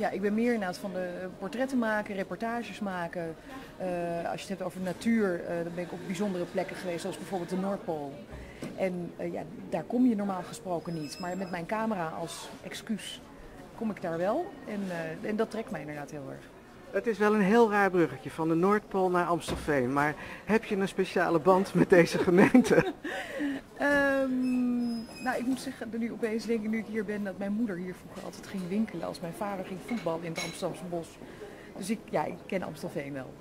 Ja, ik ben meer inderdaad van de portretten maken, reportages maken. Eh, als je het hebt over natuur, eh, dan ben ik op bijzondere plekken geweest, zoals bijvoorbeeld de Noordpool. En eh, ja, daar kom je normaal gesproken niet. Maar met mijn camera als excuus kom ik daar wel. En, en dat trekt mij inderdaad heel erg. Het is wel een heel raar bruggetje van de Noordpool naar Amstelveen. Maar heb je een speciale band met deze gemeente? Ehm, nou, ik moet zeggen, nu opeens denk ik nu ik hier ben, dat mijn moeder hier vroeger altijd ging winkelen als mijn vader ging voetballen in het Amsterdamse bos. Dus ik, ja, ik ken Amstelveen wel.